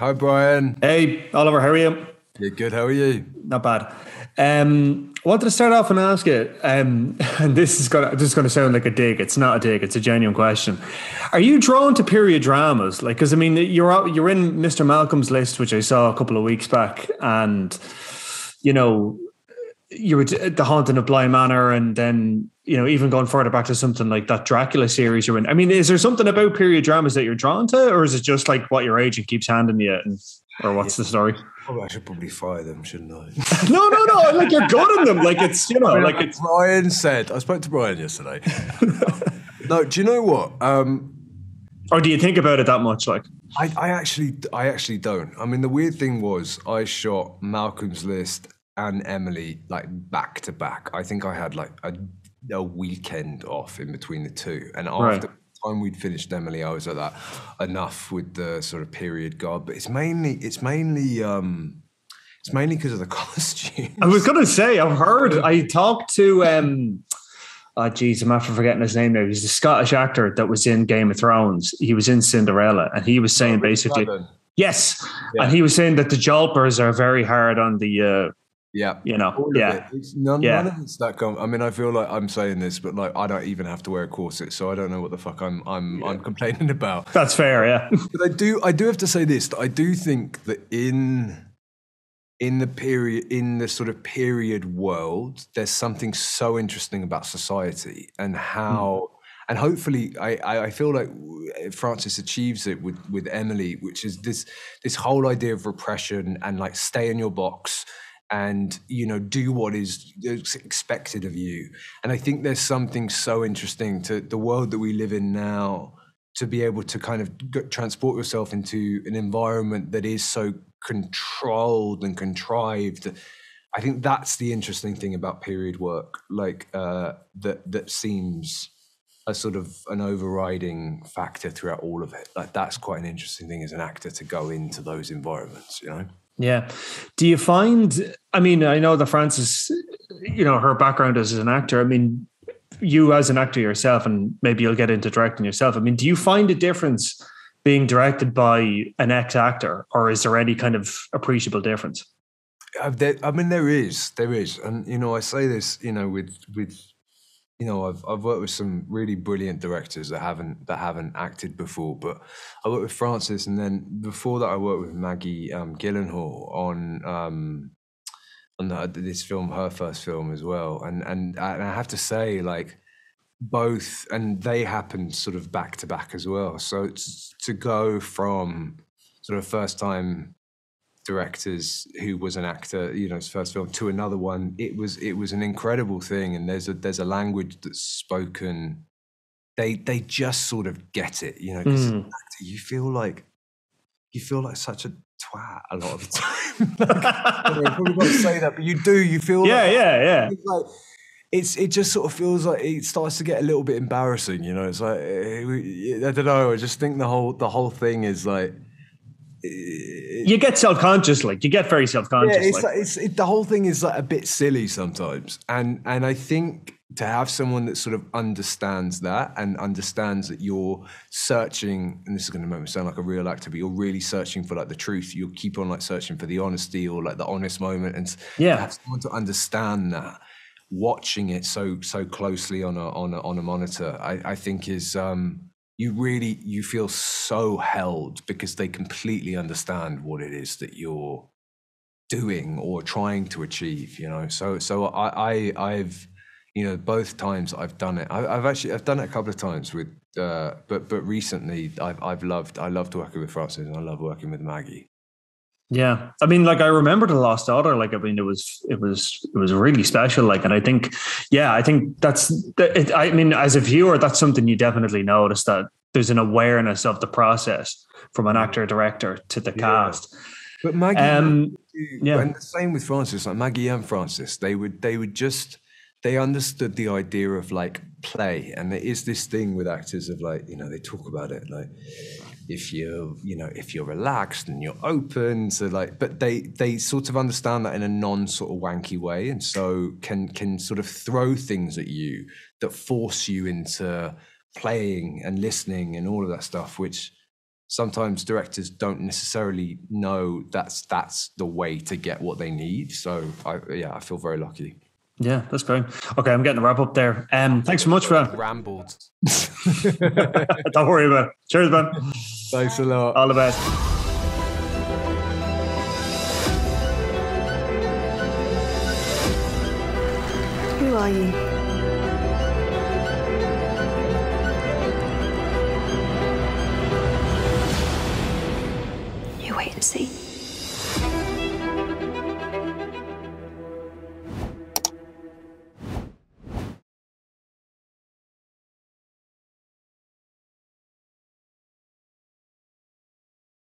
Hi, Brian. Hey, Oliver, how are you? You're good. How are you? Not bad. Um, I wanted to start off and ask you, um, and this is gonna this is gonna sound like a dig. It's not a dig. It's a genuine question. Are you drawn to period dramas? Like, because I mean, you're out, you're in Mr. Malcolm's list, which I saw a couple of weeks back, and you know, you were the haunting of Bly Manor, and then you know, even going further back to something like that Dracula series you're in. I mean, is there something about period dramas that you're drawn to, or is it just like what your agent keeps handing you, and, or what's yeah. the story? Oh, I should probably fire them, shouldn't I? no, no, no. Like you're good in them. Like it's you know, I mean, like it's. Brian said. I spoke to Brian yesterday. no, do you know what? Um, or do you think about it that much? Like, I, I actually, I actually don't. I mean, the weird thing was, I shot Malcolm's List and Emily like back to back. I think I had like a a weekend off in between the two. And after right. the time we'd finished Emily, I was at that enough with the sort of period guard. But it's mainly it's mainly um it's mainly because of the costume. I was gonna say, I've heard I talked to um oh geez, I'm after forgetting his name now. He's the Scottish actor that was in Game of Thrones. He was in Cinderella, and he was saying oh, basically Yes. Yeah. And he was saying that the Jolpers are very hard on the uh, yeah, you know, yeah, it. none, yeah. none of it's that. Com- I mean, I feel like I'm saying this, but like I don't even have to wear a corset, so I don't know what the fuck I'm I'm yeah. I'm complaining about. That's fair, yeah. but I do I do have to say this. I do think that in in the period in the sort of period world, there's something so interesting about society and how. Mm. And hopefully, I, I feel like Frances achieves it with, with Emily, which is this this whole idea of repression and like stay in your box, and you know do what is expected of you. And i think there's something so interesting to the world that we live in now to be able to kind of transport yourself into an environment that is so controlled and contrived. I think that's the interesting thing about period work like uh, that that seems a sort of an overriding factor throughout all of it. Like that's quite an interesting thing as an actor to go into those environments you know yeah. Do you find, I mean, I know that Frances, you know, her background as an actor, I mean, you as an actor yourself, and maybe you'll get into directing yourself. I mean, do you find a difference being directed by an ex actor, or is there any kind of appreciable difference? Uh, I mean, there is, there is, and you know, I say this, you know, with with you know, I've I've worked with some really brilliant directors that haven't that haven't acted before, but I worked with Frances, and then before that, I worked with Maggie um, Gyllenhaal on um, on the, this film, her first film as well, and and and I have to say, like both, and they happened sort of back to back as well. So to go from sort of first time directors who was an actor, you know, his first film to another one. It was it was an incredible thing, and there's a there's a language that's spoken. They they just sort of get it, you know. Mm. actor, you feel like you feel like such a twat a lot of the time. like, I probably won't say that, but you do. You feel yeah, like, yeah, yeah. It's like it's it just sort of feels like it starts to get a little bit embarrassing. You know, it's like eh, I don't know. I just think the whole the whole thing is like you get self conscious, like you get very self conscious. Yeah, it's, like. it's it, the whole thing is like a bit silly sometimes, and and I think to have someone that sort of understands that and understands that you're searching, and this is going to make me sound like a real actor, but you're really searching for like the truth. You'll keep on like searching for the honesty or like the honest moment, and yeah, to have someone to understand that, watching it so so closely on a on a on a monitor, I, I think is. um you really you feel so held because they completely understand what it is that you're doing or trying to achieve you know? So so i, I i've you know both times i've done it. I, have actually i've done it a couple of times with uh but but recently i've i've loved i loved working with frances and i love working with maggie yeah, I mean, like I remember the Lost Daughter. Like, I mean, it was it was it was really special. Like, and I think, yeah, I think that's. It, I mean, as a viewer, that's something you definitely notice that there's an awareness of the process from an actor director to the yeah. cast. But Maggie, um, yeah, and the same with Frances. Like Maggie and Frances, they would they would just they understood the idea of like play, and there is this thing with actors of like you know they talk about it like if you're you know if you're relaxed and you're open so like but they they sort of understand that in a non sort of wanky way and so can can sort of throw things at you that force you into playing and listening and all of that stuff which sometimes directors don't necessarily know that's that's the way to get what they need so i yeah i feel very lucky yeah, that's great. Okay, I'm getting the wrap up there. Um, thanks so much, man. Rambled. Don't worry about it. Cheers, man. Thanks a lot. All the best. Who are you? You wait and see.